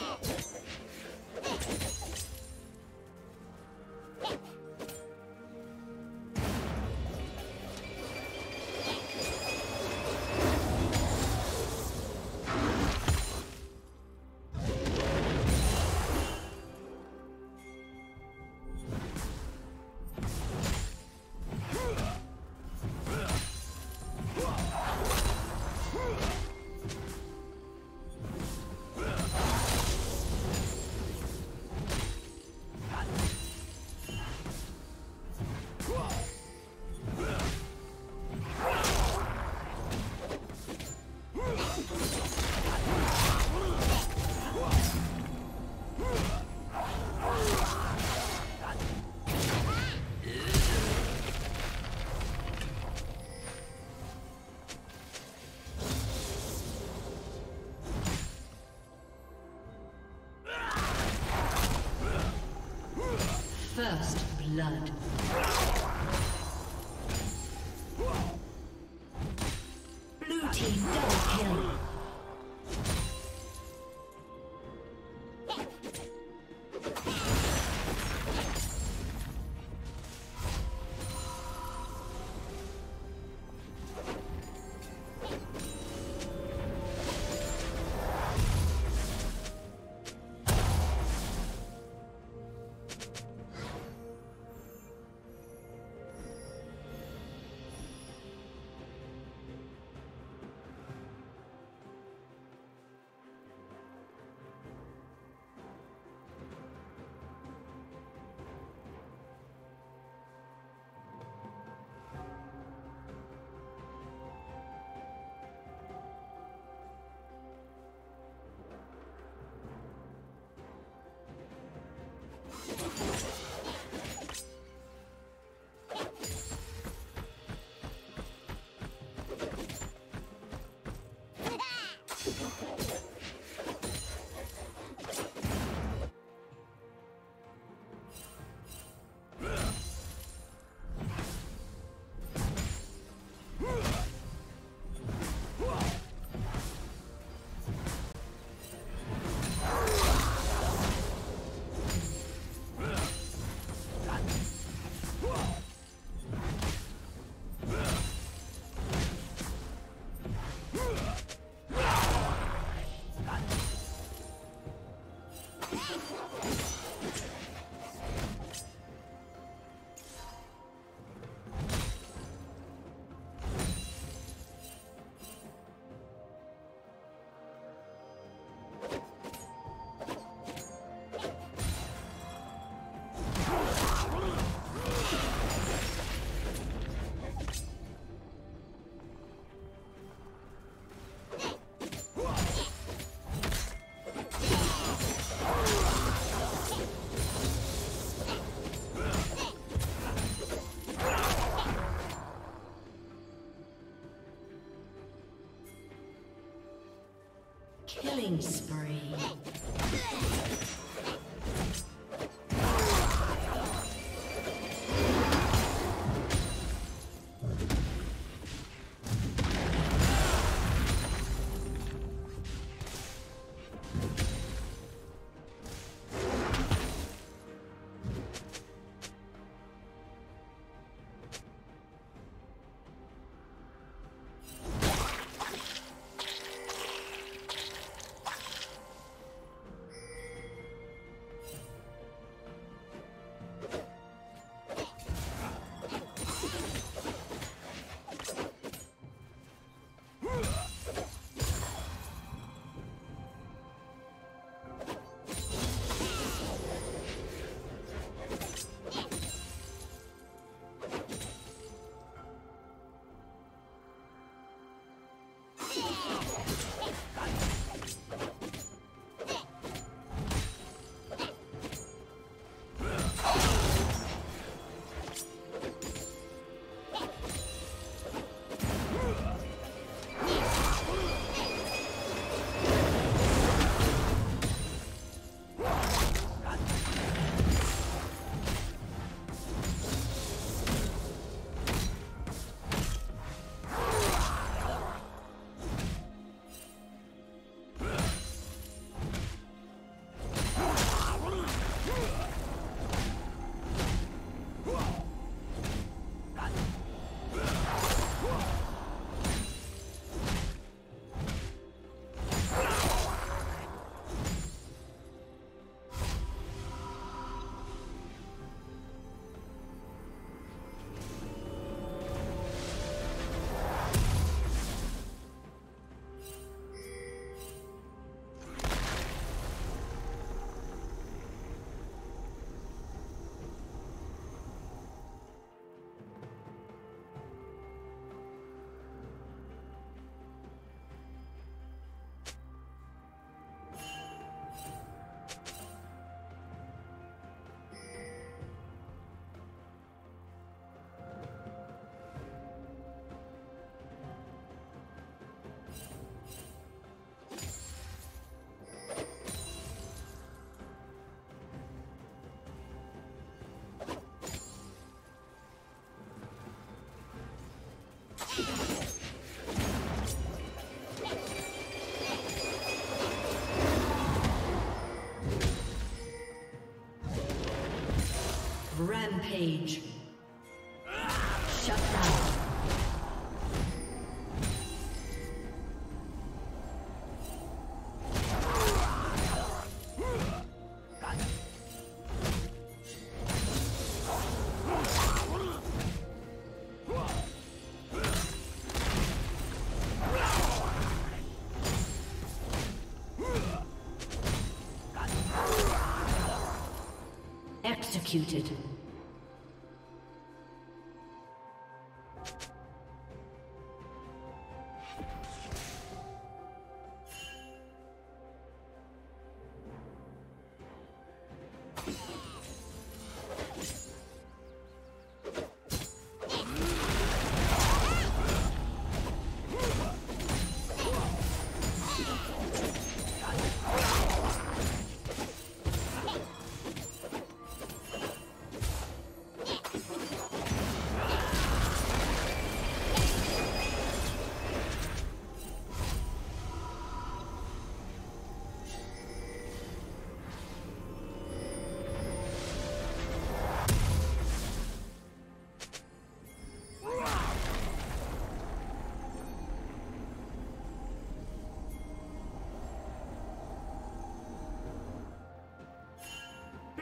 あっ! Blood. Killing spree. Rampage. Shut down. Executed.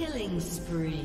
Killing spree.